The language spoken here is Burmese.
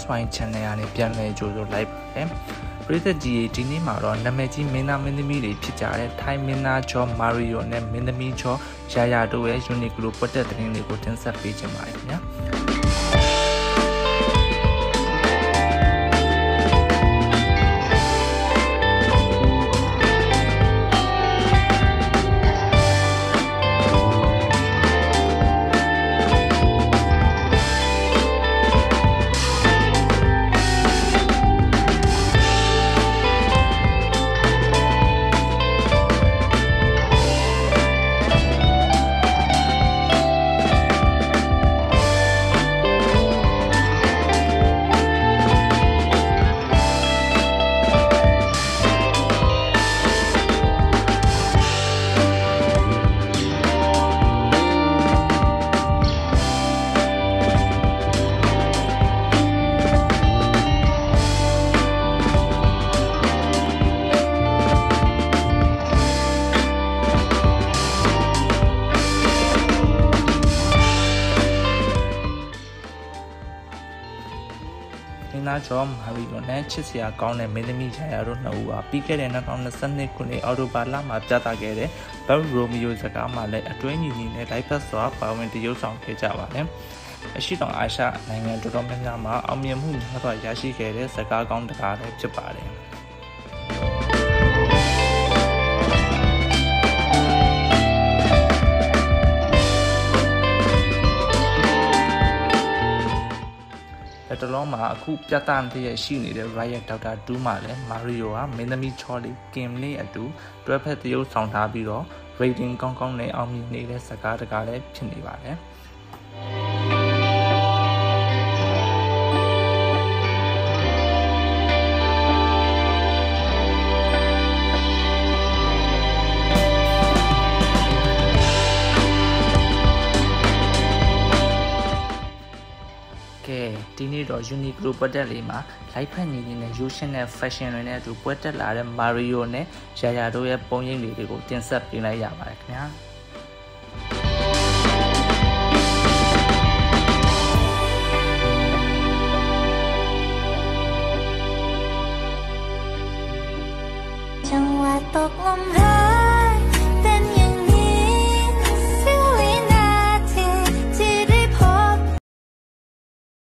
SY Channel ကနေပြန်လည်ကြိုဆိုလိုက်ပါတယ်ပရိသတ်ကြီးဒီနေ့မှာတော့နာမည်ကြီးမင်းသားမင်းသမီးတွေဖြစ်ကြတဲ့ထိုင်းမင်းသားချောမာရီယိုနဲ့မင်းသမီးချောရာရာတို့ရဲ့ Uniqlo ပတ်သက်သတင်းတွေကိုတင်ဆက်ပေးချင်ပါတယ်ခင်ဗျာ မင်းသားကျော်မာရီတို့နဲ့ချစ်စရာကောင်းတဲ့မင်းသမီးရာရာတို့နှစ်ဦးဟာပြီးခဲ့တဲ့2022ခုနှစ်အောက်တိုဘာလမှာပြသခဲ့တဲ့ဘတ်ရိုမီယိုစကားမှာလည်းအတွင်းညီညီနဲ့လိုက်ဖက်စွာပါဝင်တရုပ်ဆောင်ခဲ့ကြပါတယ်။အရှိတောင်အာရှနိုင်ငံတော်တော်များများမှာအောင်မြင်မှုများစွာရရှိခဲ့တဲ့စကားကောင်းတကားလည်းဖြစ်ပါတယ်။ တလုံးမှာအခုပြသနေတဲ့ရှိနေတဲ့ Riot Dr. 2မှာလည်း Mario ကမင်းသမီးချောလေး Kim လေးအတူတွဲဖက်သရုပ်ဆောင်ထားပြီးတော့ rating ကောင်းကောင်းနဲ့အောင်မြင်နေတဲ့စကားတကားလည်းဖြစ်နေပါတယ်။ ကဲဒီနေ့တော့ Uniqlo ပွဲတက်လေးမှာ live ဖက်နေနေတဲ့ Ocean နဲ့ Fashion တွေနဲ့အတူပွဲတက်လာတဲ့ Mario နဲ့ Yaya တို့ရဲ့ပုံရိပ်လေးတွေကိုတင်ဆက်ပေးလိုက်ရပါတယ်ခင်ဗျာจังหวะตกลมรั